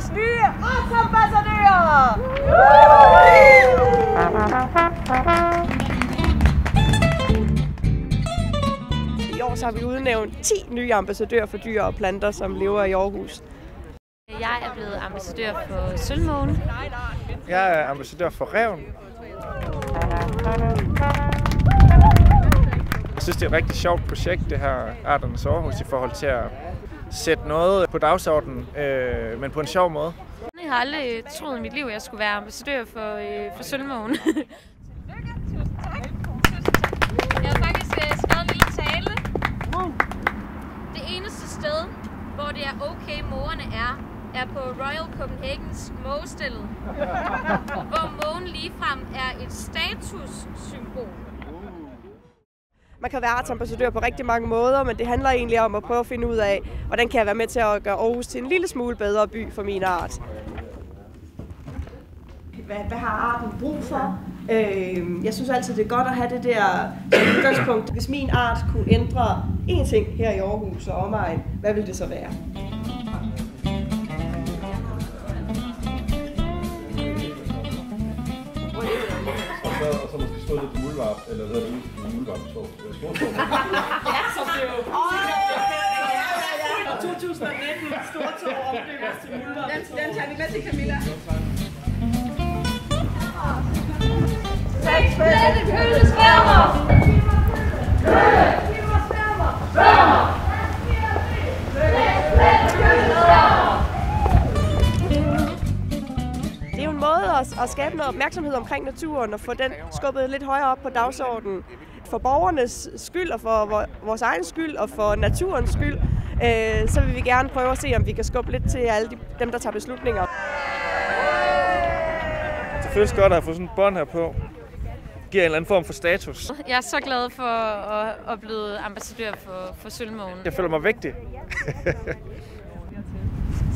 vores nye artsambassadører! I år så har vi udnævnt 10 nye ambassadører for dyr og planter, som lever i Aarhus. Jeg er blevet ambassadør for Sølvmågen. Jeg er ambassadør for Reven. Jeg synes, det er et rigtig sjovt projekt, det her Arternes Aarhus, i forhold til at sætte noget på dagsordenen, øh, men på en sjov måde. Jeg har aldrig troet i mit liv, at jeg skulle være ambassadør for, øh, for Sølvmågen. Jeg har faktisk øh, skrevet en lille tale. Det eneste sted, hvor det er okay, mågerne er, er på Royal Copenhagen's mågestillet. hvor mågen ligefrem er et statussymbol. Man kan være artsambassadør på rigtig mange måder, men det handler egentlig om at prøve at finde ud af, hvordan kan jeg være med til at gøre Aarhus til en lille smule bedre by for min art. Hvad, hvad har arten brug for? Øh, jeg synes altid, det er godt at have det der udgangspunkt. Hvis min art kunne ændre én ting her i Aarhus og omegn, hvad ville det så være? Og så, og så måske stå lidt på muldvarp, eller hvad er det ude på muldvarp tog? Eller stortog. 2019 Stortog omdøbes til Mulder. Den, den tager vi med til Camilla. Lette køleskærmer! At, at skabe noget opmærksomhed omkring naturen og få den skubbet lidt højere op på dagsordenen. For borgernes skyld og for vor- vores egen skyld og for naturens skyld, øh, så vil vi gerne prøve at se, om vi kan skubbe lidt til alle de, dem, der tager beslutninger. Det føles godt at have fået sådan et bånd her på. Giver en eller anden form for status. Jeg er så glad for at, at blive ambassadør for, for Sølvmågen. Jeg føler mig vigtig.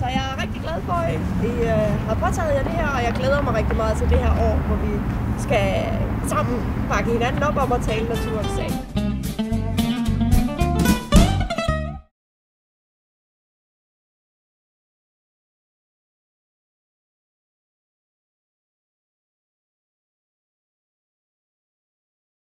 Så jeg er rigtig glad for, at I øh, har påtaget jer det her, og jeg glæder mig rigtig meget til det her år, hvor vi skal sammen bakke hinanden op om at tale naturens sag.